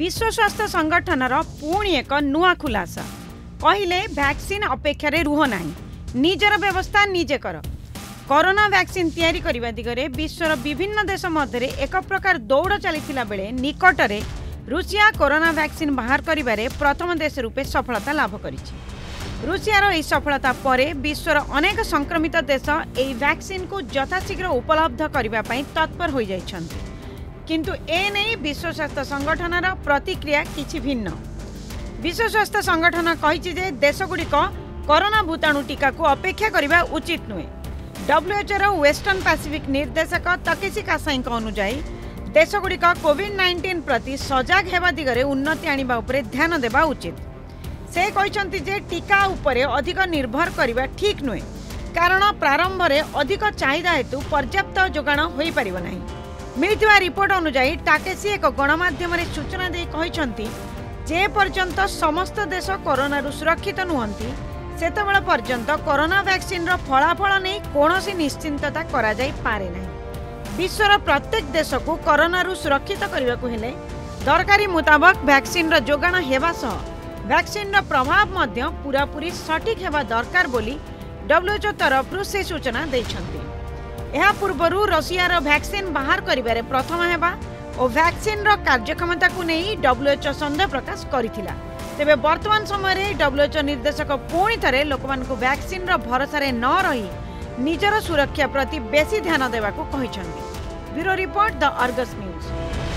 विश्व स्वास्थ्य सङ्गठन र एक एक खुलासा कहिले भ्याक्सिन अपेक्षा रुह नै निजर व्यवस्था निजे कोरोना निजेकर करना भ्याक्सिन विश्वर विभिन्न देश देशमा एक प्रकार दौड बेले निकटर रुसिया कोरोना बाहर बाहार प्रथम देश रूपे सफलता लाभ गरिसिया सफलता परे विश्वर अनेक संक्रमित देश यो को यथाशीघ्र उपलब्ध गरेको तत्पर हुन्छ কিন্তু এনে বিশ্ব স্বাস্থ্য সংগঠনের প্রতিক্রিয়া কিছু ভিন্ন বিশ্ব স্বাস্থ্য সংগঠন কিন্তু যে দেশগুড়িক করোনা ভূতাণু টিকাকু অপেক্ষা করা উচিত নুহে ডব্লুএচর ওয়েস্টর্ন প্যাসিফিক নির্দেশক তকেশি কাসাইঙ্ অনুযায়ী দেশগুড়িক কোভিড নাইন্টিন প্রতি সজাগ হওয়া দিগরে উন্নতি আনবা উপরে ধ্যান দেওয়া উচিত সে কিন্তু যে টিকা উপরে অধিক নির্ভর করা ঠিক নুহে কারণ প্রারম্ভে অধিক চাহিদা হেতু পর্যাপ্ত যোগাণ হয়ে পাব না ମିଳିଥିବା ରିପୋର୍ଟ ଅନୁଯାୟୀ ଟାକେସି ଏକ ଗଣମାଧ୍ୟମରେ ସୂଚନା ଦେଇ କହିଛନ୍ତି ଯେପର୍ଯ୍ୟନ୍ତ ସମସ୍ତ ଦେଶ କରୋନାରୁ ସୁରକ୍ଷିତ ନୁହନ୍ତି ସେତେବେଳ ପର୍ଯ୍ୟନ୍ତ କରୋନା ଭ୍ୟାକ୍ସିନ୍ର ଫଳାଫଳ ନେଇ କୌଣସି ନିଶ୍ଚିନ୍ତତା କରାଯାଇପାରେ ନାହିଁ ବିଶ୍ୱର ପ୍ରତ୍ୟେକ ଦେଶକୁ କରୋନାରୁ ସୁରକ୍ଷିତ କରିବାକୁ ହେଲେ ଦରକାରୀ ମୁତାବକ ଭ୍ୟାକ୍ସିନ୍ର ଯୋଗାଣ ହେବା ସହ ଭ୍ୟାକ୍ସିନ୍ର ପ୍ରଭାବ ମଧ୍ୟ ପୂରାପୂରି ସଠିକ୍ ହେବା ଦରକାର ବୋଲି ଡବ୍ଲ୍ୟୁଏଚ୍ଓ ତରଫରୁ ସେ ସୂଚନା ଦେଇଛନ୍ତି यहाँ पूर्व रसिया भ्याक्सिन बाहार गरेर प्रथम हेर्सिन र कार्यक्षमताको नै डब्ल्यूएचओ सन्देह प्रकाश करथिला तबे वर्तमान रे डब्ल्यूएचओ निर्देशक पोइथ भ्याक्सिन र सुरक्षा प्रति बेसी ध्यान द अर्गस न्यूज